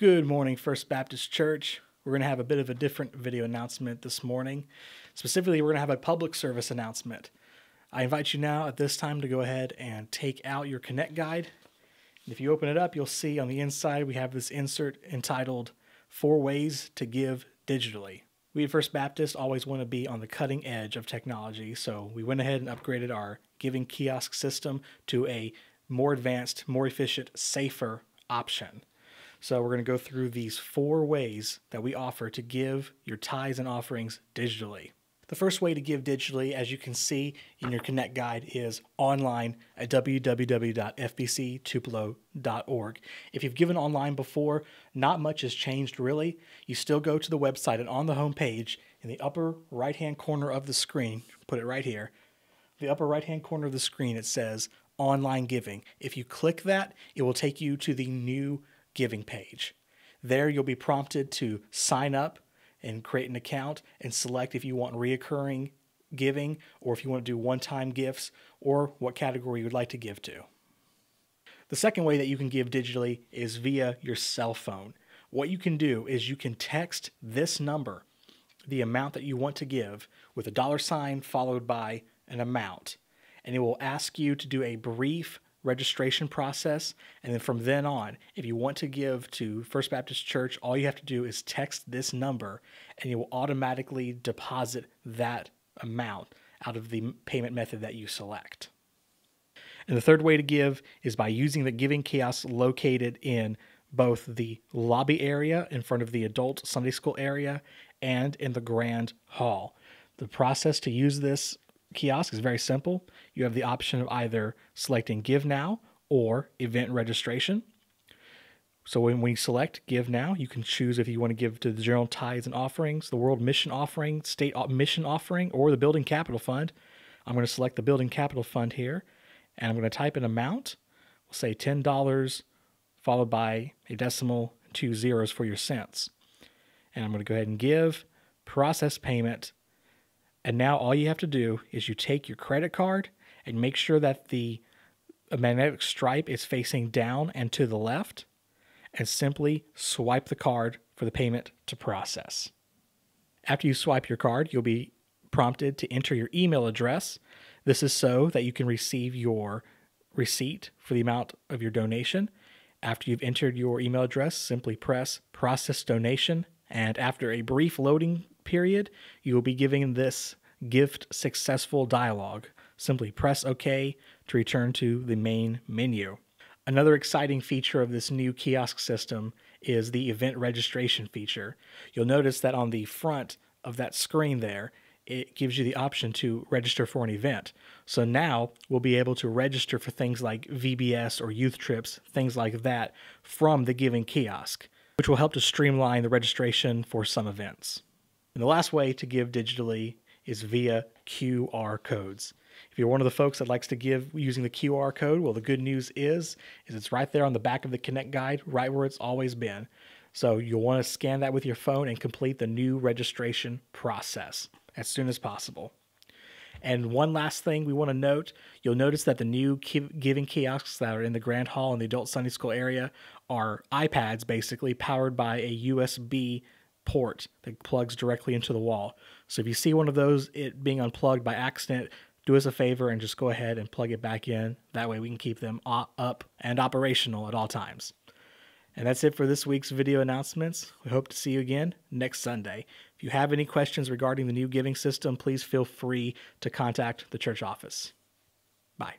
Good morning, First Baptist Church. We're going to have a bit of a different video announcement this morning. Specifically, we're going to have a public service announcement. I invite you now at this time to go ahead and take out your Connect Guide. If you open it up, you'll see on the inside we have this insert entitled Four Ways to Give Digitally. We at First Baptist always want to be on the cutting edge of technology, so we went ahead and upgraded our giving kiosk system to a more advanced, more efficient, safer option. So we're going to go through these four ways that we offer to give your tithes and offerings digitally. The first way to give digitally, as you can see in your Connect Guide, is online at www.fbctupelo.org. If you've given online before, not much has changed really. You still go to the website and on the home page, in the upper right hand corner of the screen, put it right here, the upper right hand corner of the screen, it says online giving. If you click that, it will take you to the new giving page. There, you'll be prompted to sign up and create an account and select if you want reoccurring giving or if you want to do one time gifts or what category you would like to give to. The second way that you can give digitally is via your cell phone. What you can do is you can text this number, the amount that you want to give, with a dollar sign followed by an amount, and it will ask you to do a brief registration process. And then from then on, if you want to give to First Baptist Church, all you have to do is text this number and you will automatically deposit that amount out of the payment method that you select. And the third way to give is by using the giving kiosk located in both the lobby area in front of the adult Sunday school area and in the grand hall. The process to use this kiosk is very simple. You have the option of either selecting Give Now or Event Registration. So when we select Give Now, you can choose if you want to give to the General Tithes and Offerings, the World Mission Offering, State Mission Offering, or the Building Capital Fund. I'm going to select the Building Capital Fund here, and I'm going to type an amount. We'll say $10 followed by a decimal, two zeros for your cents. And I'm going to go ahead and give, process payment, and now all you have to do is you take your credit card and make sure that the magnetic stripe is facing down and to the left, and simply swipe the card for the payment to process. After you swipe your card, you'll be prompted to enter your email address. This is so that you can receive your receipt for the amount of your donation. After you've entered your email address, simply press process donation, and after a brief loading period, you will be giving this gift successful dialog. Simply press OK to return to the main menu. Another exciting feature of this new kiosk system is the event registration feature. You'll notice that on the front of that screen there, it gives you the option to register for an event. So now we'll be able to register for things like VBS or youth trips, things like that, from the Giving kiosk, which will help to streamline the registration for some events. And the last way to give digitally is via QR codes. If you're one of the folks that likes to give using the QR code, well, the good news is, is it's right there on the back of the Connect Guide, right where it's always been. So you'll want to scan that with your phone and complete the new registration process as soon as possible. And one last thing we want to note you'll notice that the new giving kiosks that are in the Grand Hall and the adult Sunday school area are iPads basically powered by a USB port that plugs directly into the wall. So if you see one of those it being unplugged by accident, do us a favor and just go ahead and plug it back in. That way we can keep them up and operational at all times. And that's it for this week's video announcements. We hope to see you again next Sunday. If you have any questions regarding the new giving system, please feel free to contact the church office. Bye.